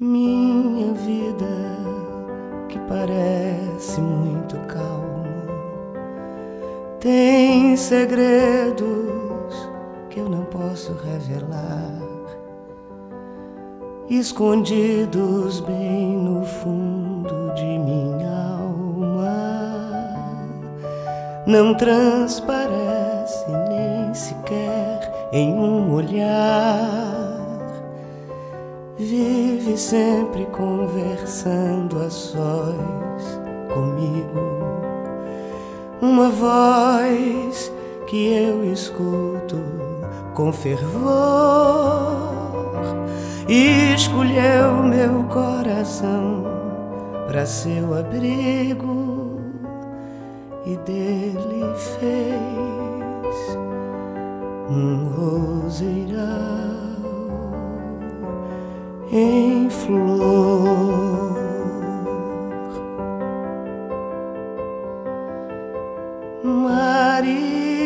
Minha vida que parece muito calma tem segredos que eu não posso revelar, escondidos bem no fundo de minha alma. Não transparece nem sequer em um olhar sempre conversando a sós comigo. Uma voz que eu escuto com fervor e escolheu meu coração para seu abrigo e dele fez um roseirão em flor. Maria.